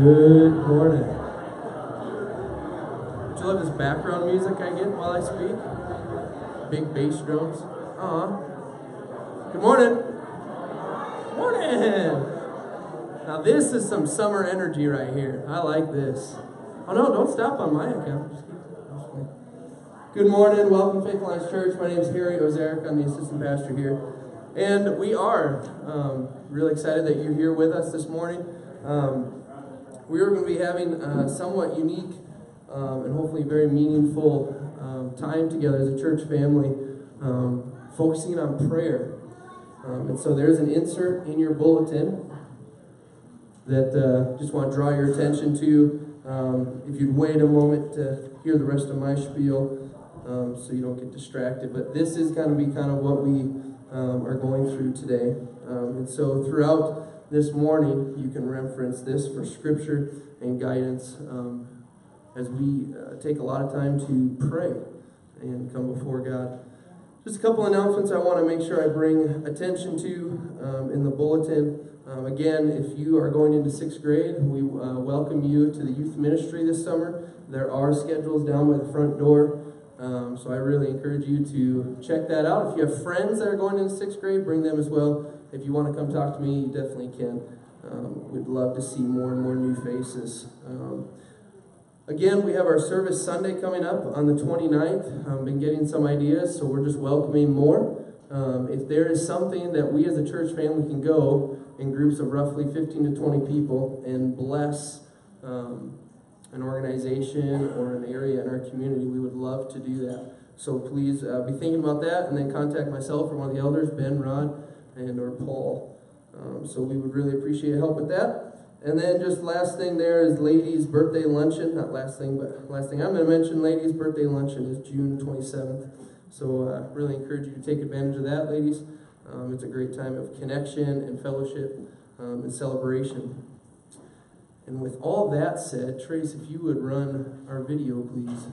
Good morning. Do you love this background music I get while I speak? Big bass drums. Uh Good morning. Morning. Now this is some summer energy right here. I like this. Oh no, don't stop on my account. Good morning. Welcome to Faith Alliance Church. My name is Harry Ozarek. I'm the assistant pastor here. And we are um, really excited that you're here with us this morning. Um, we are going to be having a somewhat unique um, and hopefully very meaningful um, time together as a church family, um, focusing on prayer. Um, and so there's an insert in your bulletin that uh, just want to draw your attention to. Um, if you'd wait a moment to hear the rest of my spiel, um, so you don't get distracted. But this is going to be kind of what we are going through today. And so throughout this morning, you can reference this for scripture and guidance um, as we uh, take a lot of time to pray and come before God. Just a couple announcements I want to make sure I bring attention to um, in the bulletin. Um, again, if you are going into sixth grade, we uh, welcome you to the youth ministry this summer. There are schedules down by the front door. Um, so I really encourage you to check that out. If you have friends that are going into sixth grade, bring them as well. If you want to come talk to me, you definitely can. Um, we'd love to see more and more new faces. Um, again, we have our service Sunday coming up on the 29th. I've been getting some ideas, so we're just welcoming more. Um, if there is something that we as a church family can go in groups of roughly 15 to 20 people and bless um, an organization or an area in our community, we would love to do that. So please uh, be thinking about that and then contact myself or one of the elders, Ben, Rod, and or Paul. Um, so we would really appreciate help with that. And then just last thing there is ladies' birthday luncheon. Not last thing, but last thing I'm going to mention, ladies' birthday luncheon is June 27th. So uh, really encourage you to take advantage of that, ladies. Um, it's a great time of connection and fellowship um, and celebration. And with all that said, Trace, if you would run our video, please.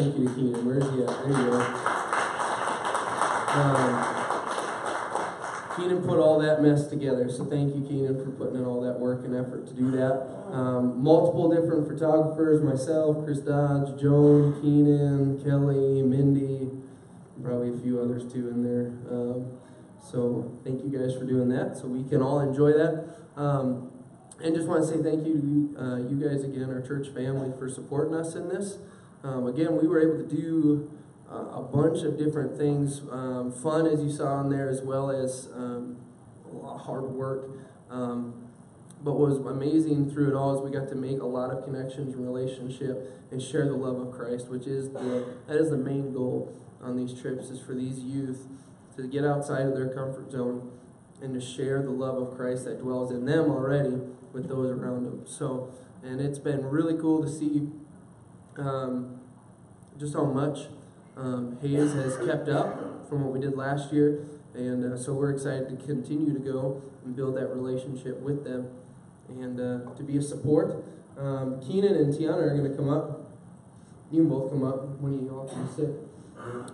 Thank you Keenan. Where's he at? There you go. Um, Keenan put all that mess together, so thank you, Keenan, for putting in all that work and effort to do that. Um, multiple different photographers, myself, Chris Dodge, Joan, Keenan, Kelly, Mindy, probably a few others too in there. Um, so thank you guys for doing that, so we can all enjoy that. Um, and just want to say thank you to uh, you guys again, our church family, for supporting us in this. Um, again, we were able to do uh, a bunch of different things, um, fun as you saw in there, as well as um, a lot of hard work. Um, but what was amazing through it all is we got to make a lot of connections and relationship and share the love of Christ, which is the that is the main goal on these trips is for these youth to get outside of their comfort zone and to share the love of Christ that dwells in them already with those around them. So, and it's been really cool to see um, just how much um, Hays has kept up from what we did last year. And uh, so we're excited to continue to go and build that relationship with them and uh, to be a support. Um, Keenan and Tiana are going to come up. You can both come up. when you all can sit.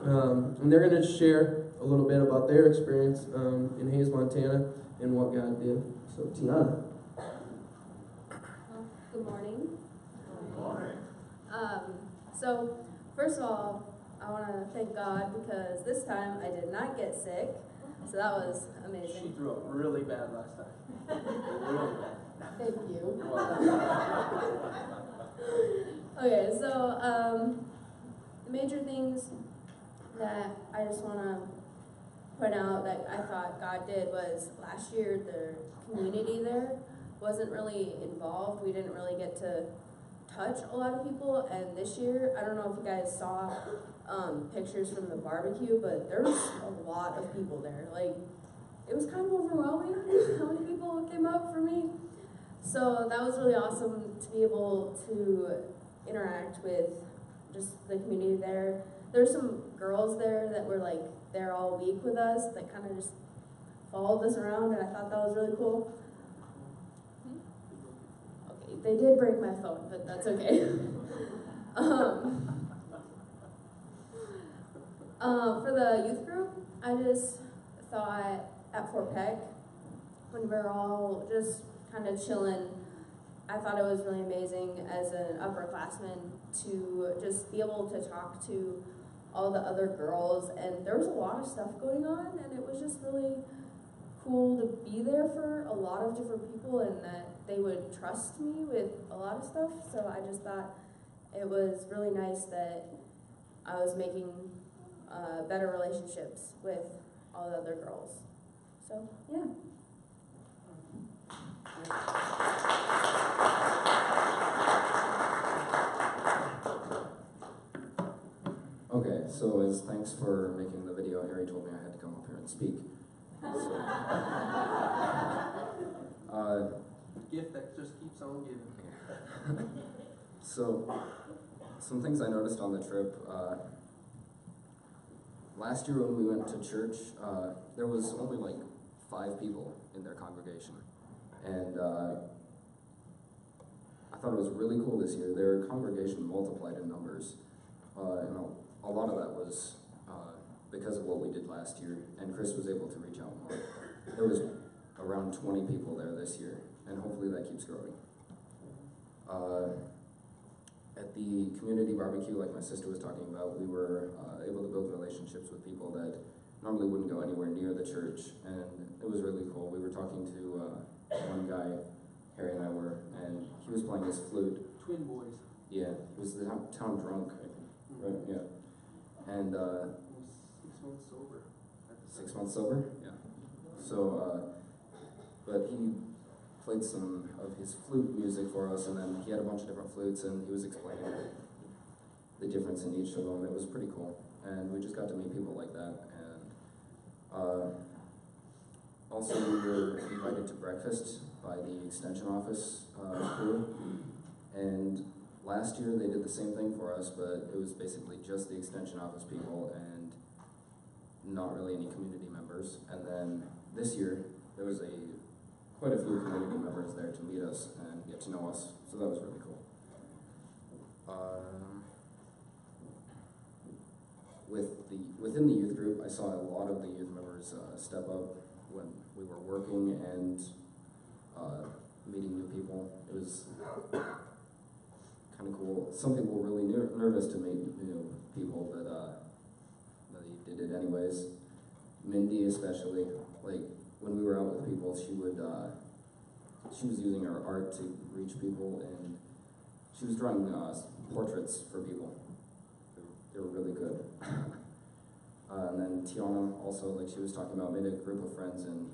Um, and they're going to share a little bit about their experience um, in Hays, Montana, and what God did. So, Tiana. Well, good morning. Um, so, first of all, I want to thank God because this time I did not get sick. So that was amazing. She threw up really bad last time. really bad. Thank you. okay, so um, the major things that I just want to point out that I thought God did was last year the community there wasn't really involved. We didn't really get to touch a lot of people, and this year I don't know if you guys saw um, pictures from the barbecue, but there was a lot of people there. Like it was kind of overwhelming how many people came up for me. So that was really awesome to be able to interact with just the community there. There's some girls there that were like there all week with us that kind of just followed us around, and I thought that was really cool. They did break my phone, but that's okay. um, uh, for the youth group, I just thought at Fort Peck, when we were all just kind of chilling, I thought it was really amazing as an upperclassman to just be able to talk to all the other girls. And there was a lot of stuff going on, and it was just really cool to be there for a lot of different people and that they would trust me with a lot of stuff. So I just thought it was really nice that I was making uh, better relationships with all the other girls. So, yeah. Okay, so as thanks for making the video, Harry told me I had to come up here and speak. So, uh, Gift that just keeps on giving. so, some things I noticed on the trip. Uh, last year when we went to church, uh, there was only like five people in their congregation, and uh, I thought it was really cool this year. Their congregation multiplied in numbers, uh, and a, lot of that was uh, because of what we did last year, and Chris was able to reach out more. There was around 20 people there this year, and hopefully that keeps growing. Uh, at the community barbecue, like my sister was talking about, we were uh, able to build relationships with people that normally wouldn't go anywhere near the church, and it was really cool. We were talking to uh, one guy, Harry and I were, and he was playing his flute. Twin boys. Yeah, he was the town, town drunk, I think. Right, yeah. And uh, Six months sober. six months sober? Yeah. So, uh, but he played some of his flute music for us, and then he had a bunch of different flutes, and he was explaining the difference in each of them. It was pretty cool, and we just got to meet people like that. And uh, also, we were invited to breakfast by the extension office uh, crew, and last year they did the same thing for us, but it was basically just the extension office people and not really any community members. And then this year there was a quite a few community members there to meet us and get to know us, so that was really cool. Um, with the within the youth group, I saw a lot of the youth members uh, step up when we were working and uh, meeting new people. It was kind of cool. Some people were really ner- nervous to meet new people, but uh, but they did it anyways. Mindy especially, like when we were out with people, she would uh, she was using her art to reach people, and she was drawing uh, portraits for people. They were, they were really good. uh, and then Tiana also, like she was talking about, made a group of friends, and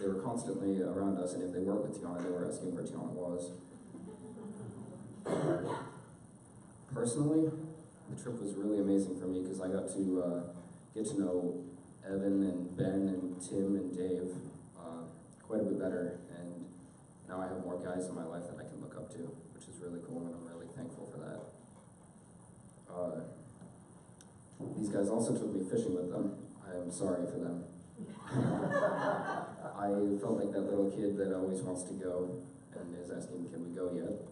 they were constantly around us. And if they weren't with Tiana, they were asking where Tiana was. Personally, the trip was really amazing for me because I got to uh, get to know Evan and Ben and Tim and Dave quite a bit better, and now I have more guys in my life that I can look up to, which is really cool, and I'm really thankful for that. Uh, these guys also took me fishing with them. I am sorry for them. I felt like that little kid that always wants to go and is asking, "Can we go yet?"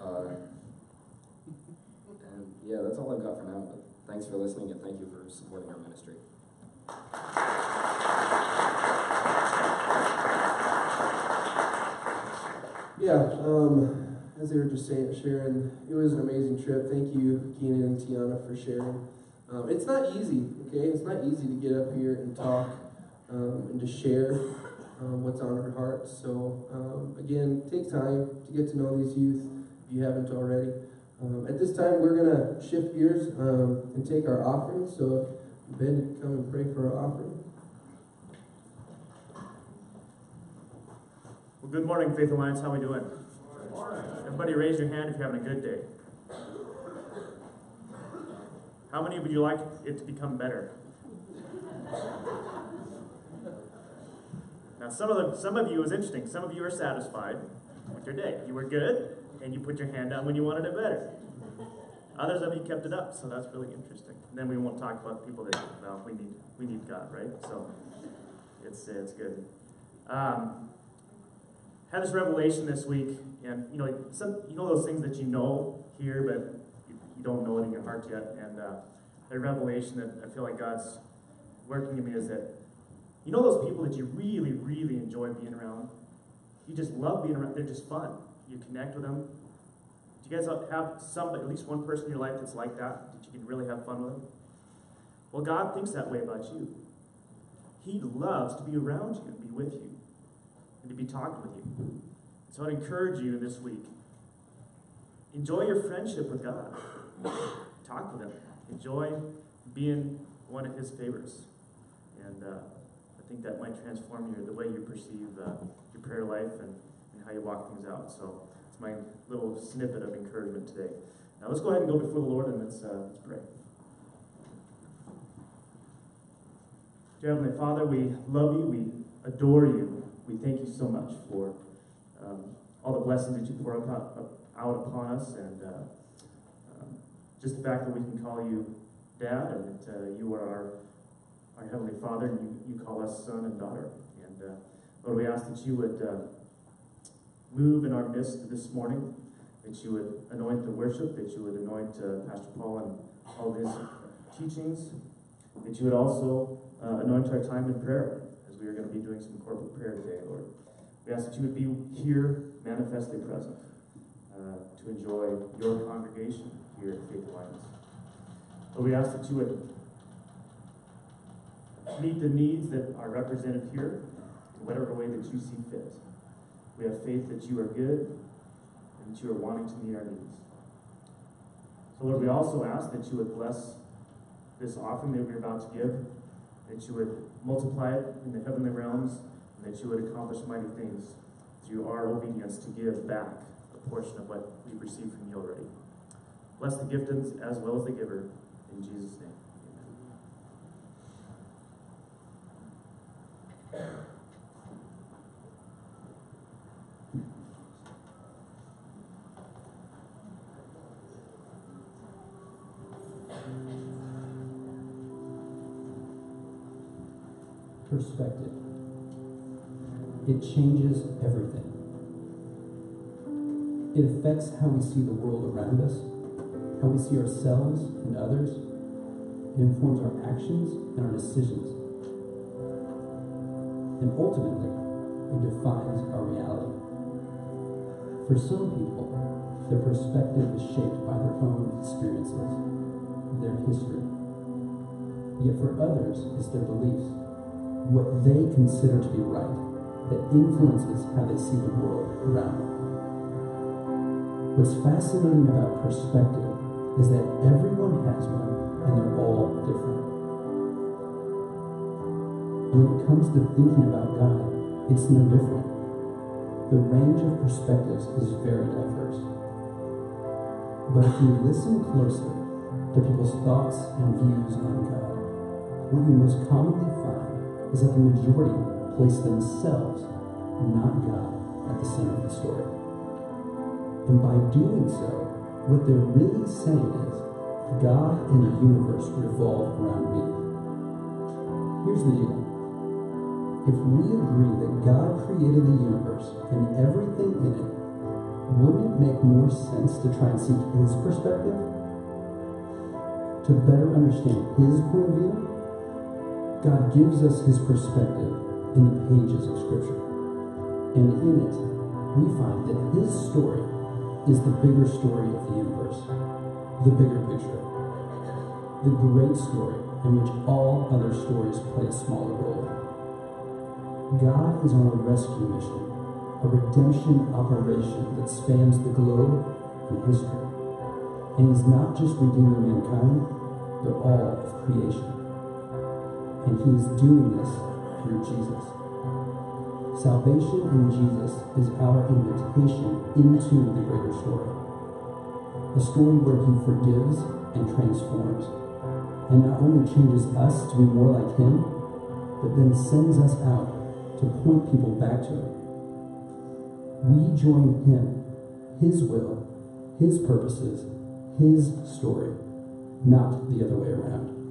Uh, and yeah, that's all I've got for now. But thanks for listening, and thank you for supporting our ministry. Yeah, um, as they were just saying, sharing, it was an amazing trip. Thank you, Keenan and Tiana, for sharing. Um, it's not easy, okay? It's not easy to get up here and talk um, and to share um, what's on our hearts. So, um, again, take time to get to know these youth if you haven't already. Um, at this time, we're going to shift gears and take our offering. So, Ben, come and pray for our offering. Well, good morning, Faith Alliance. How are we doing? Everybody raise your hand if you're having a good day. How many would you like it to become better? Now, some of the, some of you is interesting. Some of you are satisfied with your day. You were good, and you put your hand down when you wanted it better. Others of you kept it up, so that's really interesting. And then we won't talk about people that well, we need we need God, right? So it's it's good. Um, had this revelation this week, and you know, some you know those things that you know here, but you, you don't know it in your heart yet. And uh, a revelation that I feel like God's working in me is that you know those people that you really, really enjoy being around. You just love being around. They're just fun. You connect with them. Do you guys have some, at least one person in your life that's like that, that you can really have fun with them? Well, God thinks that way about you. He loves to be around you and be with you and to be talking with you. So I'd encourage you this week enjoy your friendship with God. Talk with Him. Enjoy being one of His favorites. And uh, I think that might transform your, the way you perceive uh, your prayer life and, and how you walk things out. So it's my little snippet of encouragement today. Now let's go ahead and go before the Lord and let's, uh, let's pray. Dear Heavenly Father, we love you, we adore you, we thank you so much for um, all the blessings that you pour out, upon us and uh, um, just the fact that we can call you Dad and that uh, you are our, our Heavenly Father and you, you call us son and daughter. And uh, Lord, we ask that you would uh, move in our midst this morning, that you would anoint the worship, that you would anoint uh, Pastor Paul and all his teachings, that you would also uh, anoint our time in prayer we are going to be doing some corporate prayer today, Lord. We ask that you would be here, manifestly present, uh, to enjoy your congregation here at Faith Alliance. Lord, we ask that you would meet the needs that are represented here in whatever way that you see fit. We have faith that you are good and that you are wanting to meet our needs. So, Lord, we also ask that you would bless this offering that we're about to give, that you would multiply it in the heavenly realms, and that you would accomplish mighty things through our obedience to give back a portion of what we've received from you already. Bless the gifteds as well as the giver. In Jesus' perspective. It changes everything. It affects how we see the world around us, how we see ourselves and others. It informs our actions and our decisions. And ultimately, it defines our reality. For some people, their perspective is shaped by their own experiences, their history. Yet for others, it's their beliefs, what they consider to be right, that influences how they see the world around them. What's fascinating about perspective is that everyone has one and they're all different. When it comes to thinking about God, it's no different. The range of perspectives is very diverse. But if you listen closely to people's thoughts and views on God, what you most commonly is that the majority place themselves, not God, at the center of the story. And by doing so, what they're really saying is, God and the universe revolve around me. Here's the deal. If we agree that God created the universe and everything in it, wouldn't it make more sense to try and seek his perspective? To better understand his point of view? God gives us his perspective in the pages of Scripture. And in it, we find that his story is the bigger story of the universe, the bigger picture, the great story in which all other stories play a smaller role. God is on a rescue mission, a redemption operation that spans the globe and history. And He's not just redeeming mankind, but all of creation. And He is doing this through Jesus. Salvation in Jesus is our invitation into the greater story. A story where He forgives and transforms, and not only changes us to be more like Him, but then sends us out to point people back to Him. We join Him, His will, His purposes, His story, not the other way around.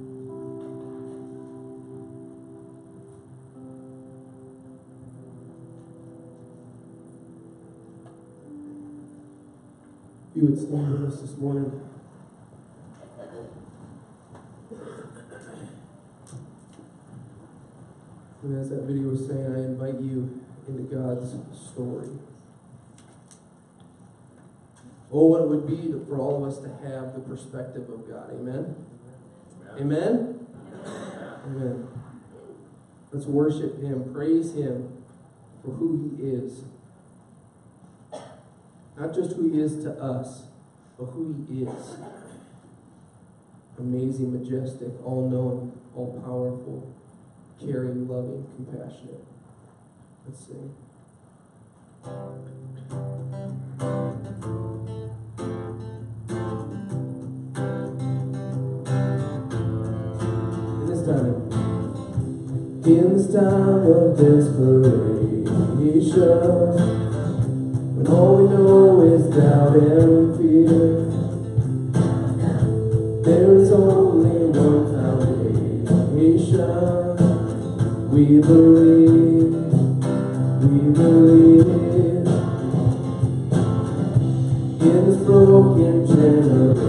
You would stand with us this morning. And as that video was saying, I invite you into God's story. Oh, what it would be to, for all of us to have the perspective of God. Amen? Amen? Amen? Amen. Let's worship Him, praise Him for who He is. Not just who he is to us, but who he is. Amazing, majestic, all knowing, all powerful, caring, loving, compassionate. Let's sing. In this time, in this time of desperation all we know is doubt and fear. There is only one foundation. We believe, we believe in this broken generation.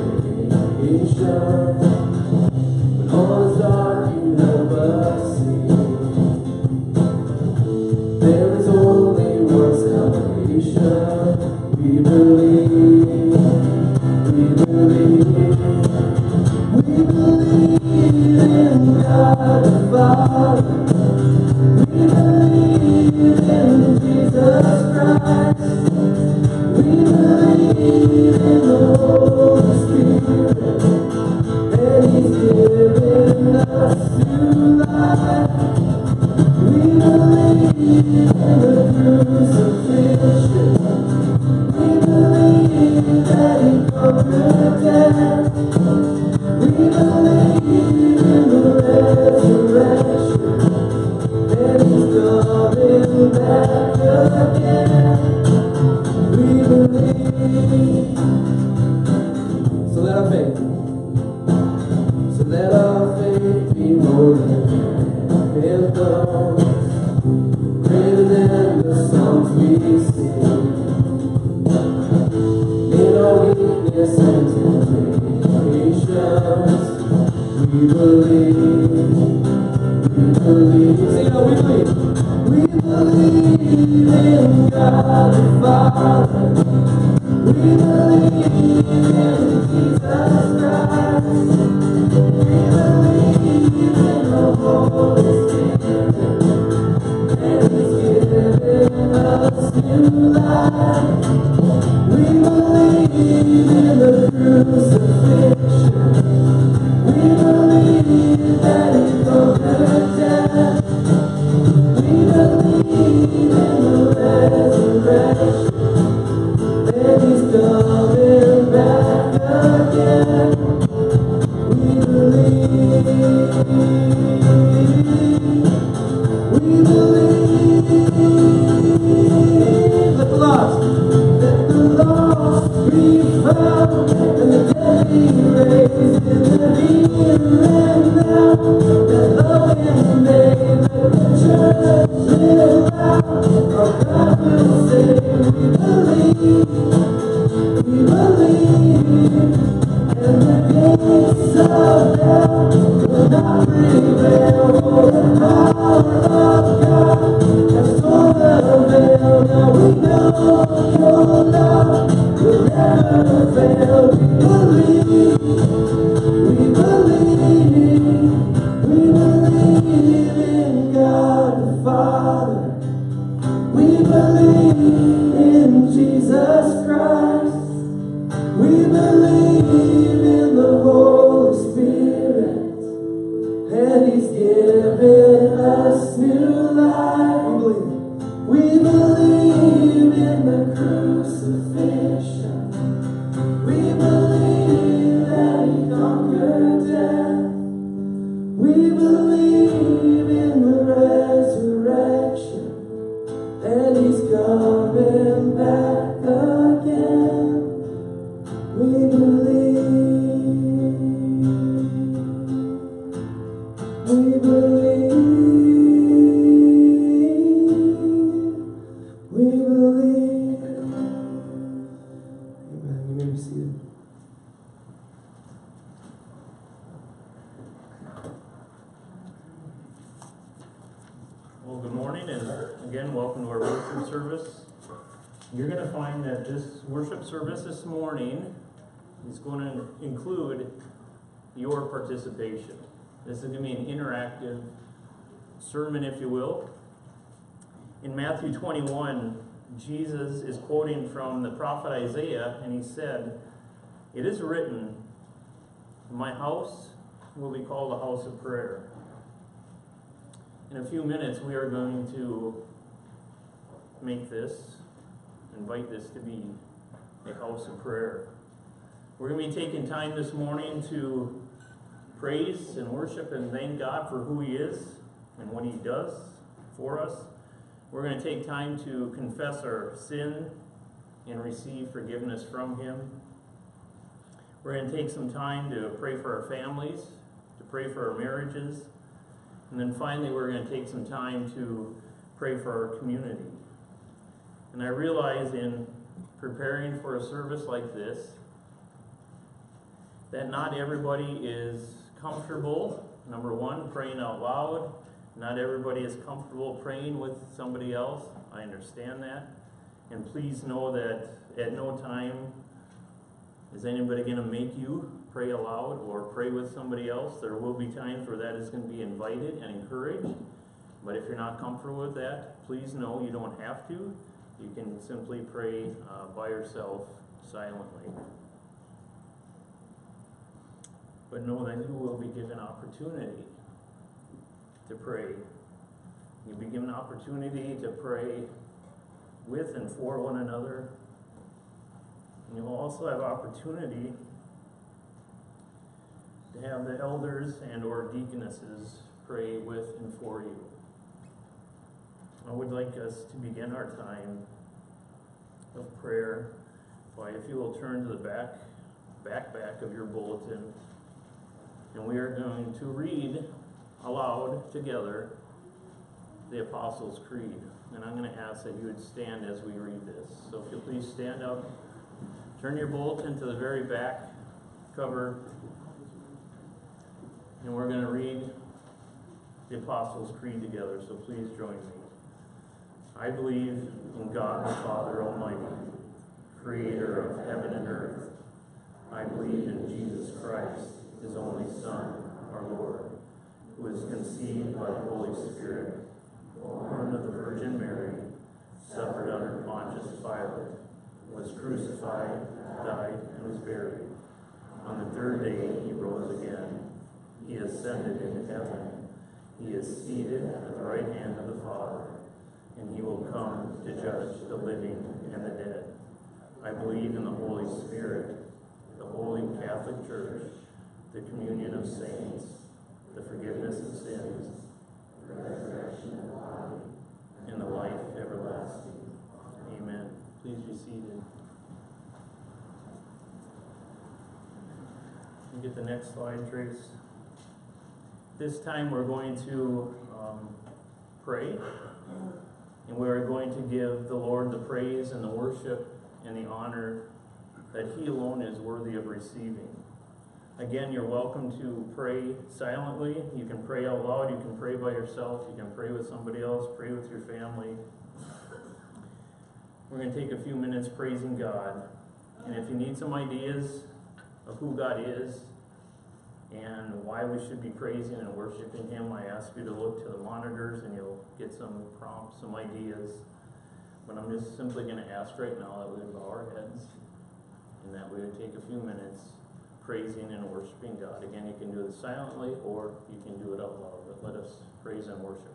My house will be called a house of prayer. In a few minutes, we are going to make this, invite this to be a house of prayer. We're going to be taking time this morning to praise and worship and thank God for who He is and what He does for us. We're going to take time to confess our sin and receive forgiveness from Him. We're going to take some time to pray for our families, to pray for our marriages, and then finally, we're going to take some time to pray for our community. And I realize in preparing for a service like this that not everybody is comfortable, number one, praying out loud. Not everybody is comfortable praying with somebody else. I understand that. And please know that at no time is anybody going to make you pray aloud or pray with somebody else. There will be times where that is going to be invited and encouraged. But if you're not comfortable with that, please know you don't have to. You can simply pray uh, by yourself silently but know that you will be given opportunity to pray. You'll be given opportunity to pray with and for one another. And you'll also have opportunity to have the elders and or deaconesses pray with and for you. I would like us to begin our time of prayer by, if you will turn to the back, back, back of your bulletin and we are going to read aloud together the Apostles' Creed. And I'm going to ask that you would stand as we read this. So if you'll please stand up, turn your bulletin to the very back cover. and we're going to read the Apostles' Creed together, so please join me. I believe in God the Father Almighty, creator of heaven and earth. I believe in Jesus Christ, his only Son, our Lord, who was conceived by the Holy Spirit, born of the Virgin Mary, suffered under Pontius Pilate, was crucified, died, and was buried. On the third day he rose again. He ascended into heaven. He is seated at the right hand of the Father, and he will come to judge the living and the dead. I believe in the Holy Spirit, the Holy Catholic Church, the communion of saints, the forgiveness of sins, the resurrection of the body, and the life everlasting. Amen. Please be seated. And get the next slide, Trace. This time we're going to um, pray, and we're going to give the Lord the praise and the worship and the honor that He alone is worthy of receiving. Again, you're welcome to pray silently. You can pray out loud. You can pray by yourself. You can pray with somebody else. Pray with your family. We're going to take a few minutes praising God. And if you need some ideas of who God is and why we should be praising and worshiping Him, I ask you to look to the monitors and you'll get some prompts, some ideas. But I'm just simply going to ask right now that we would bow our heads and that we would take a few minutes praising and worshiping God. Again, you can do it silently or you can do it out loud, but let us praise and worship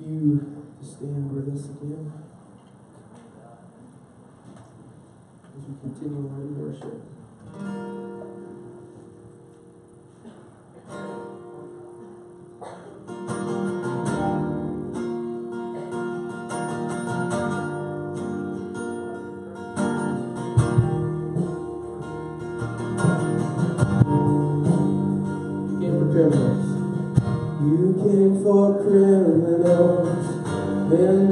you to stand with us again as we continue our worship. You came for Christmas. Amen.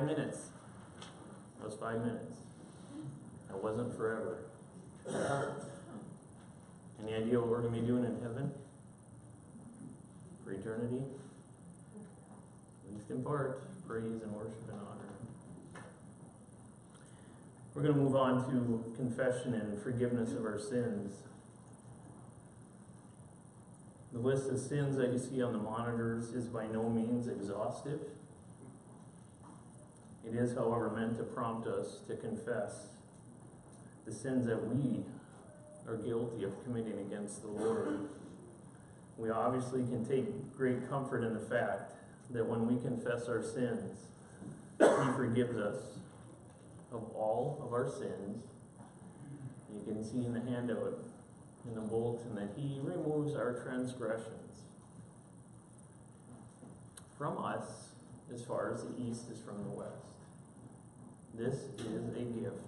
five minutes. That was five minutes. That wasn't forever. Any idea what we're going to be doing in heaven? For eternity? At least in part, praise and worship and honor. We're going to move on to confession and forgiveness of our sins. The list of sins that you see on the monitors is by no means exhaustive. It is, however, meant to prompt us to confess the sins that we are guilty of committing against the Lord. We obviously can take great comfort in the fact that when we confess our sins, He forgives us of all of our sins. You can see in the handout in the bulletin that He removes our transgressions from us as far as the east is from the west. This is a gift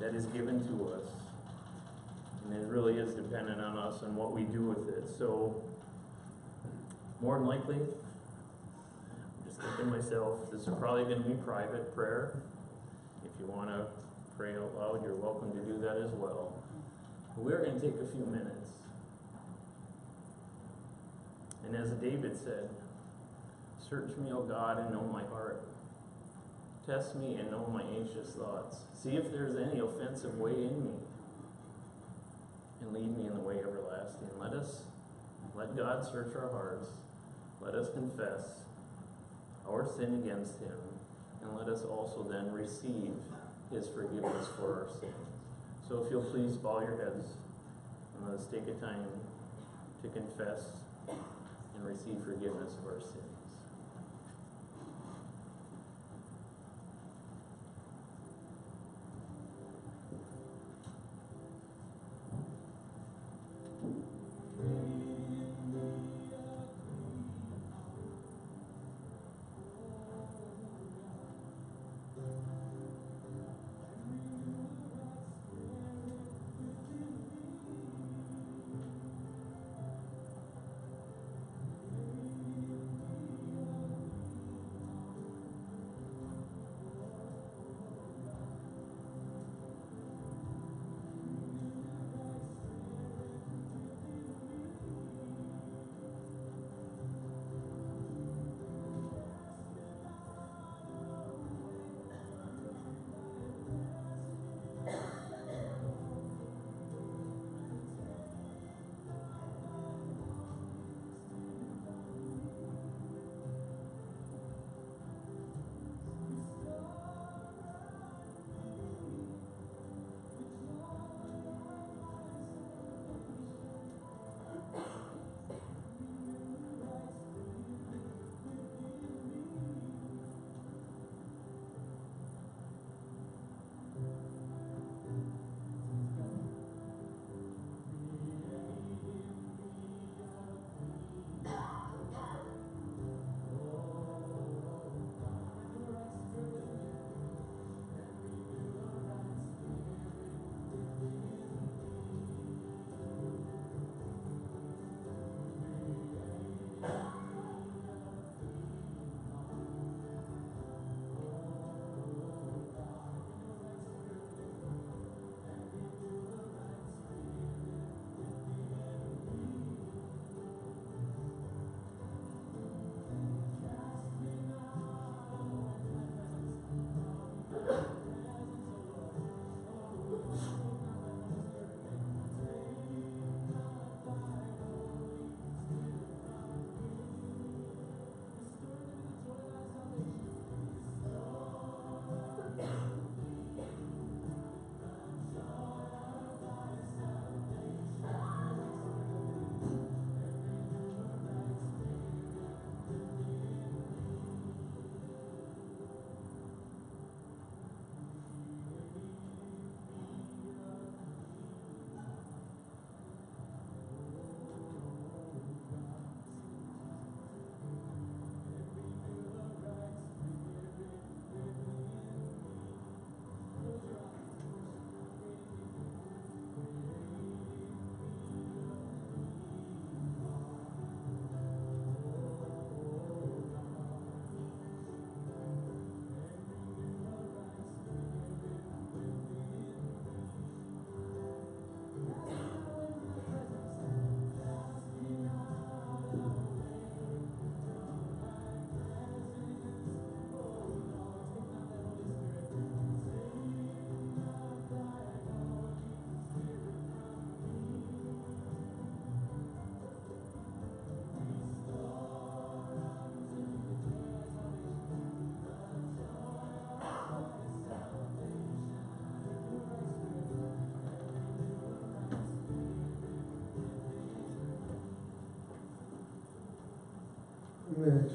that is given to us. And it really is dependent on us and what we do with it. So, more than likely, I'm just thinking myself, this is probably going to be private prayer. If you want to pray out loud, you're welcome to do that as well. We're going to take a few minutes. And as David said, Search me, O God, and know my heart. Test me and know my anxious thoughts. See if there's any offensive way in me. And lead me in the way everlasting. Let us, let God search our hearts. Let us confess our sin against Him. And let us also then receive His forgiveness for our sins. So if you'll please bow your heads and let us take a time to confess and receive forgiveness of our sins.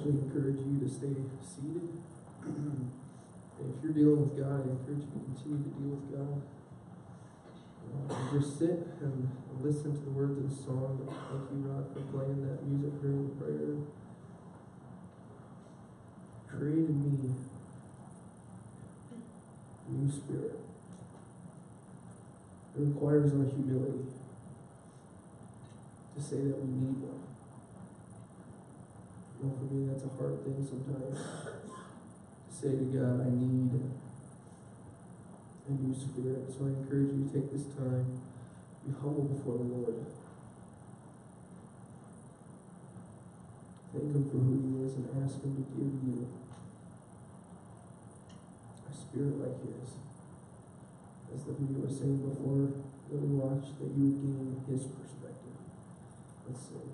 Actually encourage you to stay seated. if you're dealing with God, I encourage you to continue to deal with God. Uh, just sit and listen to the words of the song. Thank you, Rod, for playing that music during the prayer. Created me a new spirit. It requires our humility to say that we need one. Well, for me, that's a hard thing sometimes. To say to God, I need a new spirit. So I encourage you to take this time, be humble before the Lord. Thank Him for who He is and ask Him to give you a spirit like His. As the video was saying before that we watched, that you gain His perspective. Let's sing.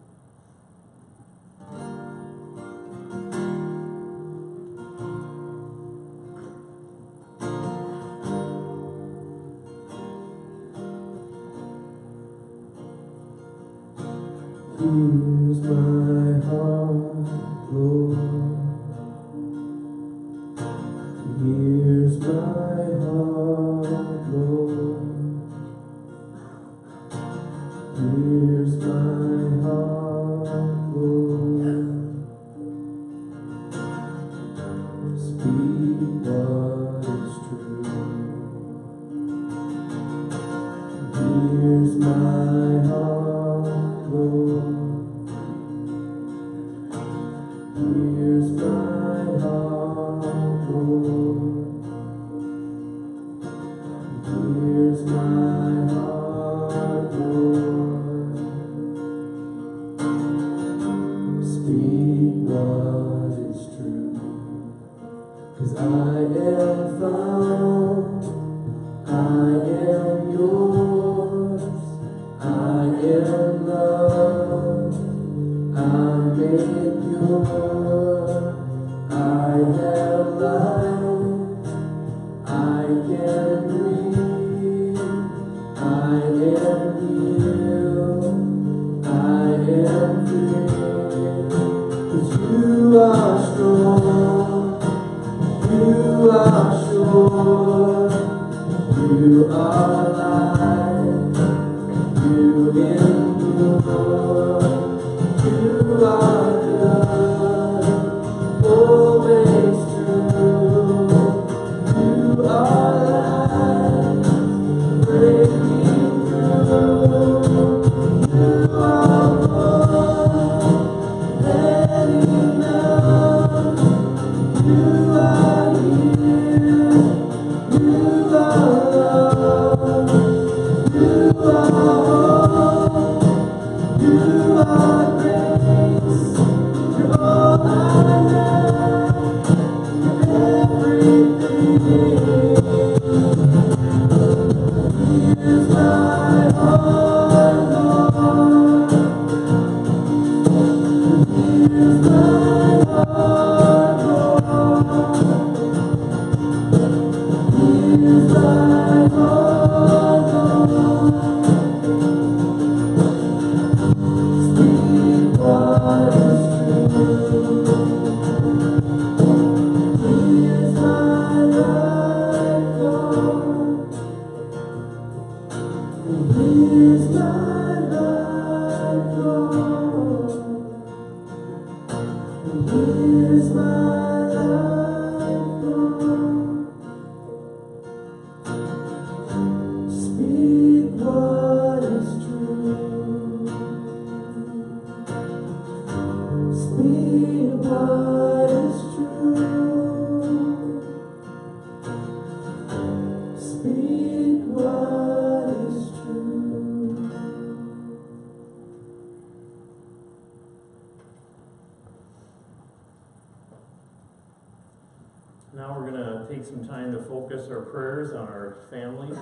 Some time to focus our prayers on our family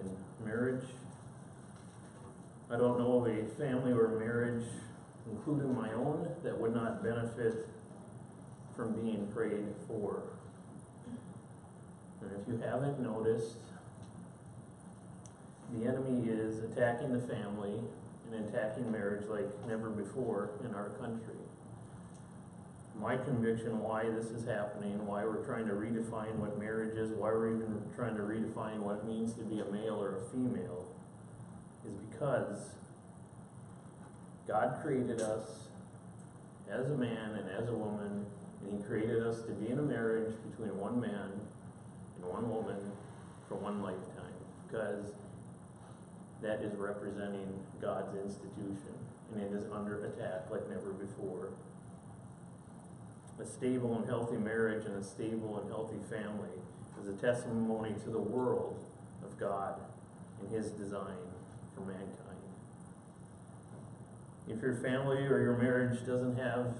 and marriage. I don't know of a family or marriage, including my own, that would not benefit from being prayed for. And if you haven't noticed, the enemy is attacking the family and attacking marriage like never before in our country. My conviction why this is happening, why we're trying to redefine what marriage is, why we're even trying to redefine what it means to be a male or a female, is because God created us as a man and as a woman, and He created us to be in a marriage between one man and one woman for one lifetime, because that is representing God's institution, and it is under attack like never before. A stable and healthy marriage and a stable and healthy family is a testimony to the world of God and His design for mankind. If your family or your marriage doesn't have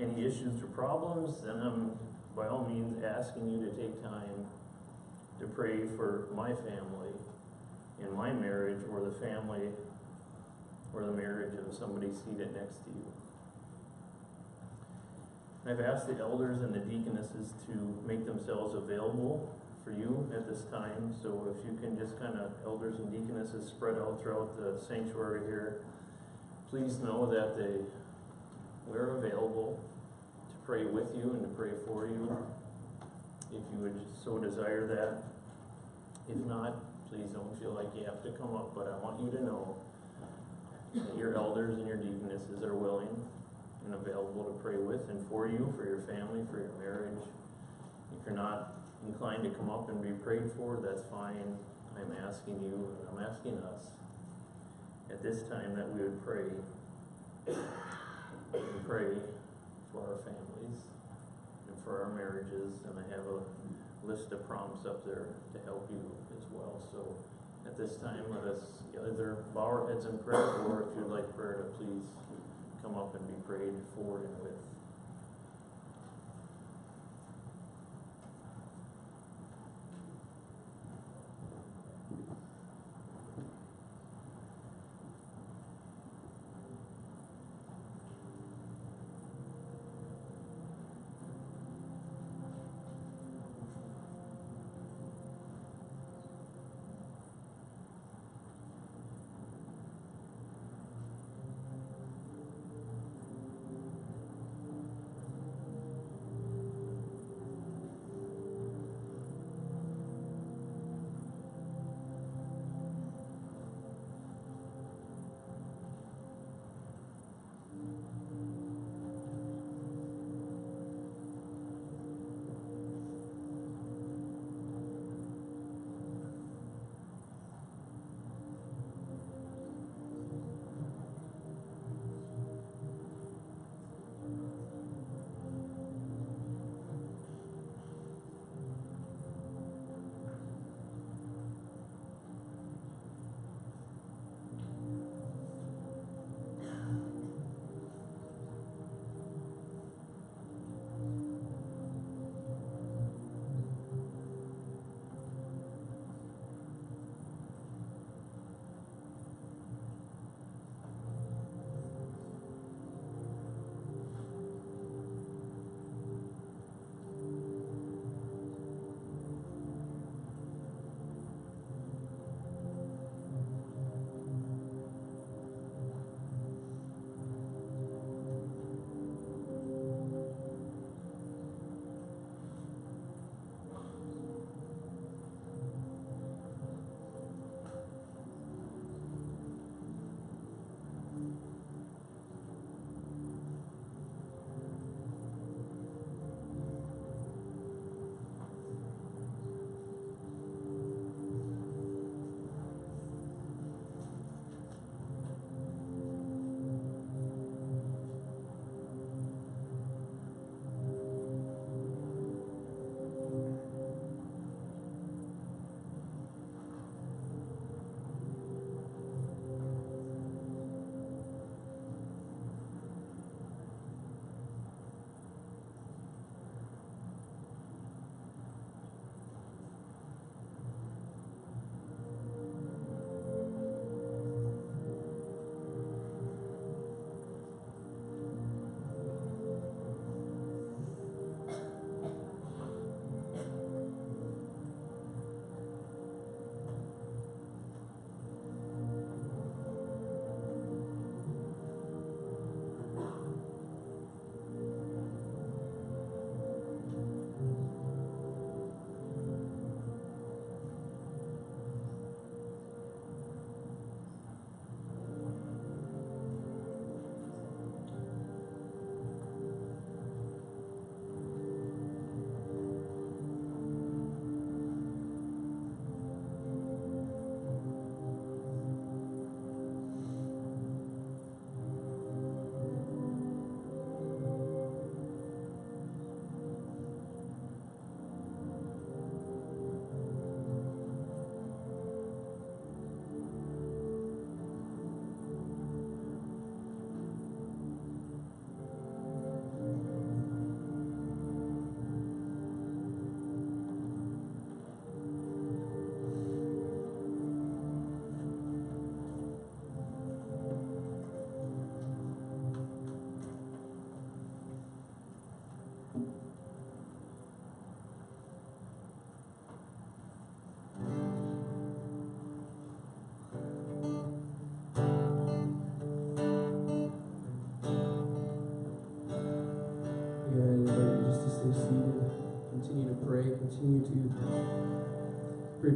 any issues or problems, then I'm by all means asking you to take time to pray for my family and my marriage or the family or the marriage of somebody seated next to you. I've asked the elders and the deaconesses to make themselves available for you at this time. So if you can just kind of, elders and deaconesses spread out throughout the sanctuary here, please know that they, we're available to pray with you and to pray for you. If you would so desire that. If not, please don't feel like you have to come up, but I want you to know that your elders and your deaconesses are willing and available to pray with and for you, for your family, for your marriage. If you're not inclined to come up and be prayed for, that's fine. I'm asking you, and I'm asking us, at this time that we would pray and pray for our families and for our marriages, and I have a list of prompts up there to help you as well. So at this time, let us either bow our heads in prayer, or if you'd like prayer to please come up and be prayed for and with.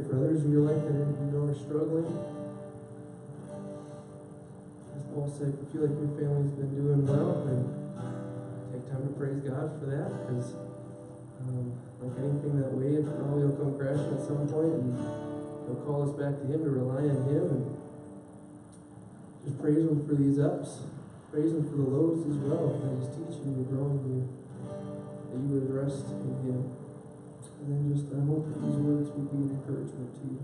For others in your life that you know are struggling. As Paul said, if you feel like your family's been doing well, then take time to praise God for that, because um, like anything that wave probably will come crashing at some point, and He'll call us back to Him to rely on Him, and just praise Him for these ups, praise Him for the lows as well, that He's teaching you, growing you, that you would rest in Him. And then just, I hope that these words would be an encouragement to you.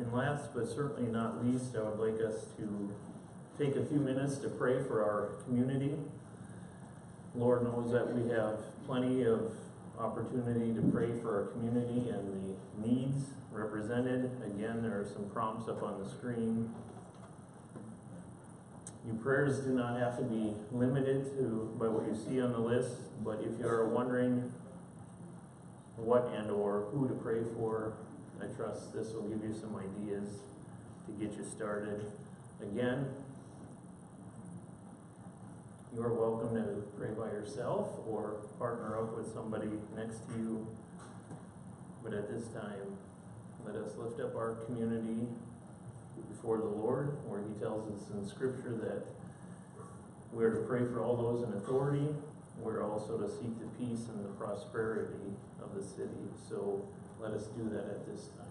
And last but certainly not least, I would like us to take a few minutes to pray for our community. Lord knows that we have plenty of opportunity to pray for our community and the needs represented. Again, there are some prompts up on the screen. Your prayers do not have to be limited to by what you see on the list, but if you are wondering what and or who to pray for, I trust this will give you some ideas to get you started. Again, you are welcome to pray by yourself or partner up with somebody next to you. But at this time, Let us lift up our community before the Lord, where He tells us in Scripture that we are to pray for all those in authority. We're also to seek the peace and the prosperity of the city. So let us do that at this time.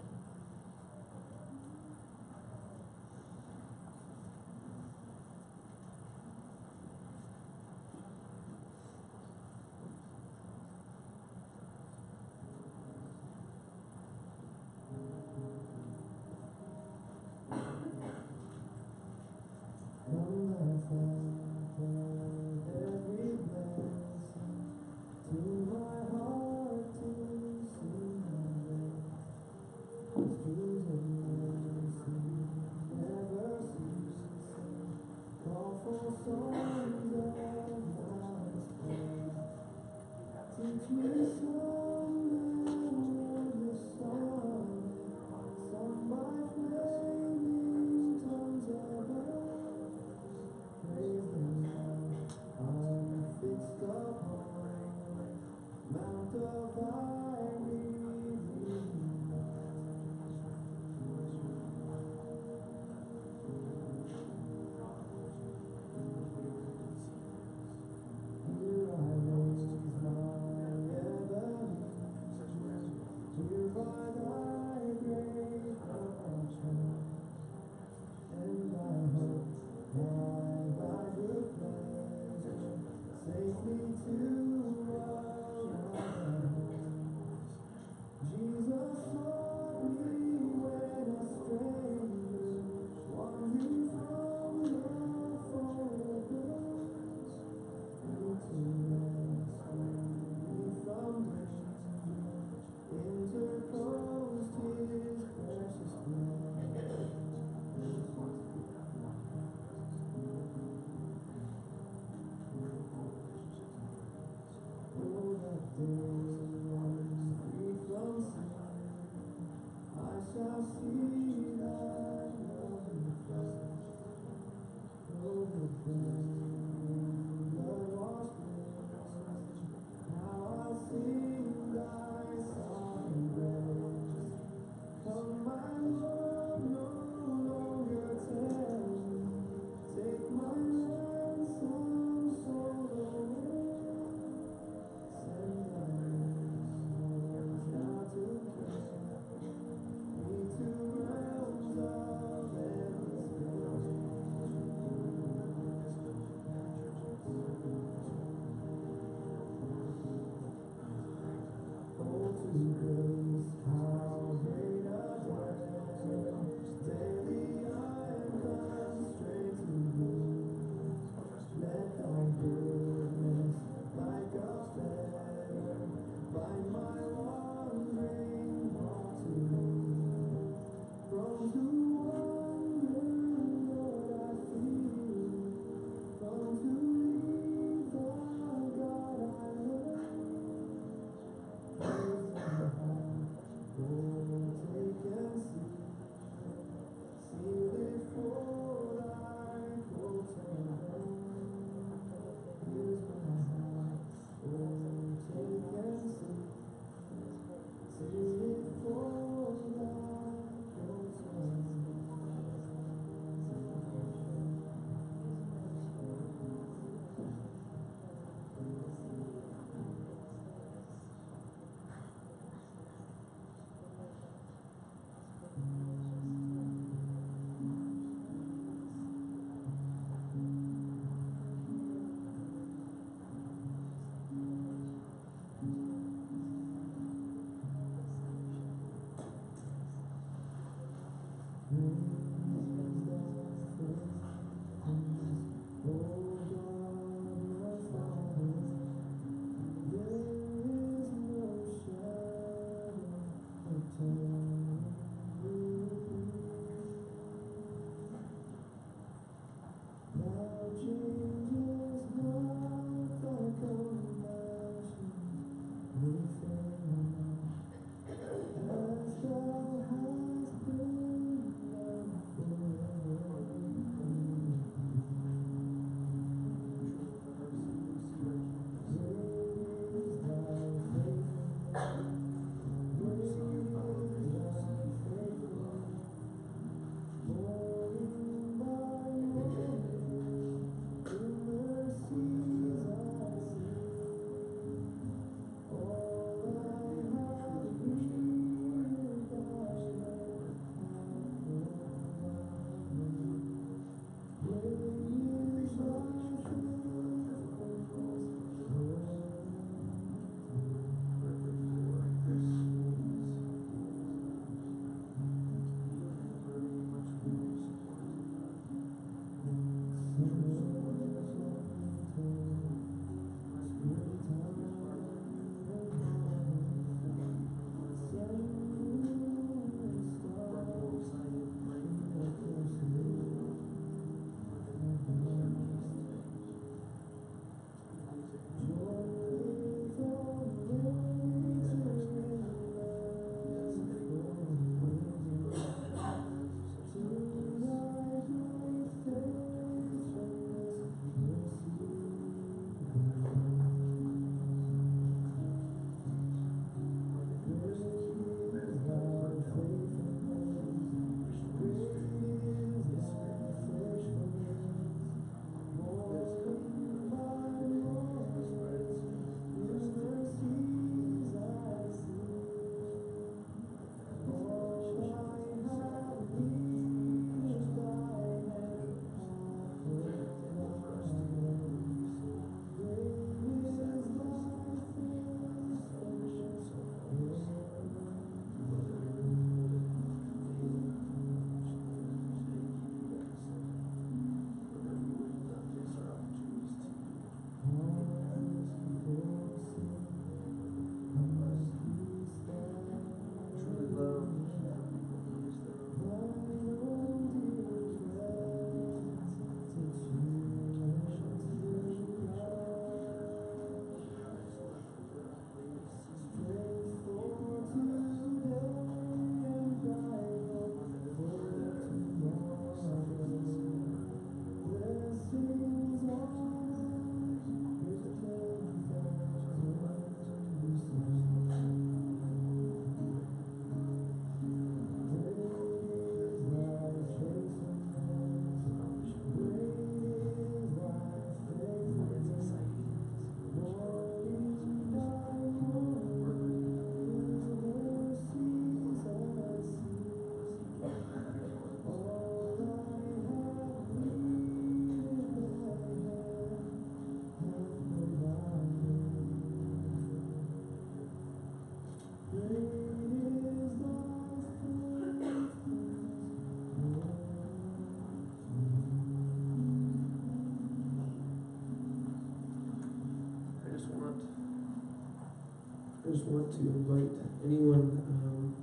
To invite anyone um,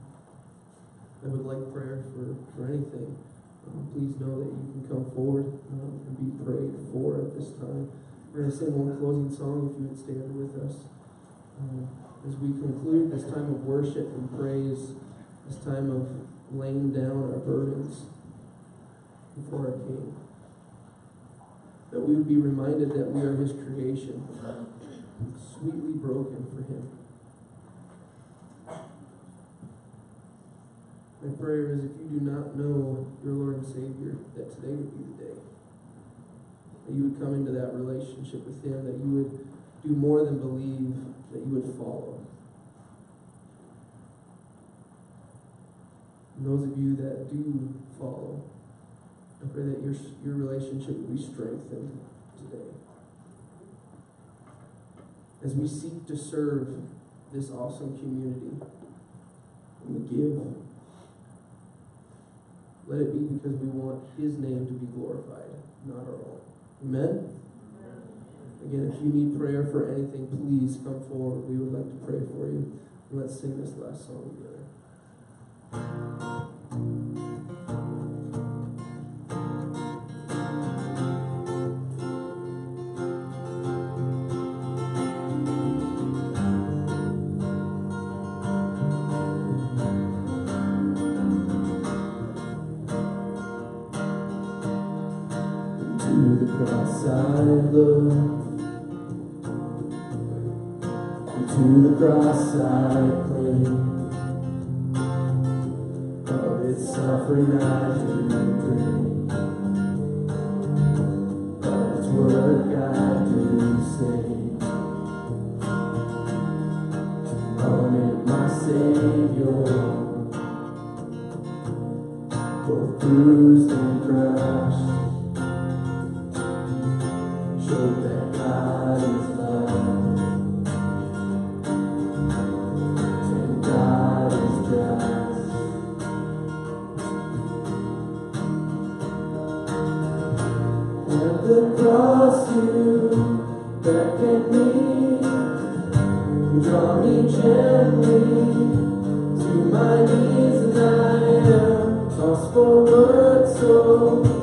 that would like prayer for, for anything. Um, please know that you can come forward um, and be prayed for at this time. We're going to sing one closing song if you would stand with us. Um, as we conclude this time of worship and praise, this time of laying down our burdens before our King, that we would be reminded that we are His creation, sweetly broken for Him. Prayer is if you do not know your Lord and Savior, that today would be the day. That you would come into that relationship with Him, that you would do more than believe, that you would follow. And those of you that do follow, I pray that your, your relationship will be strengthened today. As we seek to serve this awesome community, we give, let it be because we want His name to be glorified, not our own. Amen? Again, if you need prayer for anything, please come forward. We would like to pray for you. And let's sing this last song together. Look to the cross I cling. Of its suffering I At cross you beckon me, you draw me gently to my knees, and I am lost for so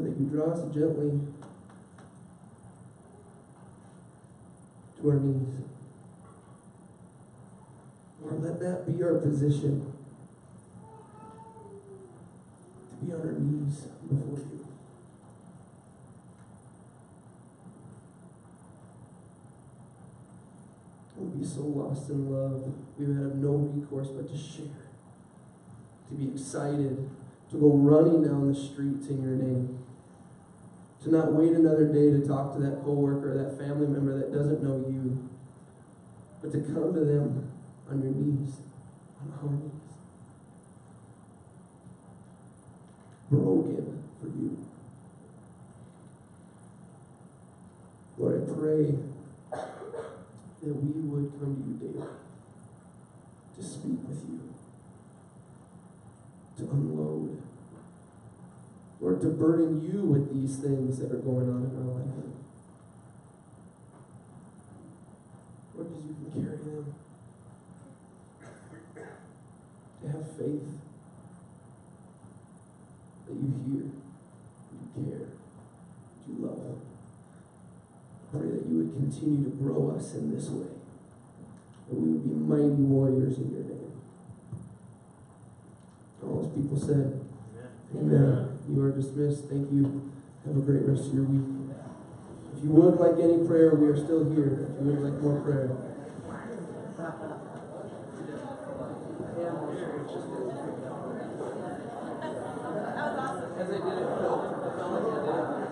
that you draw us gently to our knees. Lord, let that be our position. To be on our knees before you. We'll be so lost in love. We would have no recourse but to share. To be excited. To go running down the streets in your name. To not wait another day to talk to that coworker or that family member that doesn't know you. But to come to them on your knees. On our knees. Broken for you. Lord, I pray that we would come to you daily to speak with you, to unload, Lord, to burden you with these things that are going on in our life. Lord, because you can carry them. To have faith that you hear, you care, you love I pray that you would continue to grow us in this way. That we would be mighty warriors in your name. All those people said, Amen. Amen. You are dismissed. Thank you. Have a great rest of your week. If you would like any prayer, we are still here. If you would like more prayer. As I did it, Yeah, take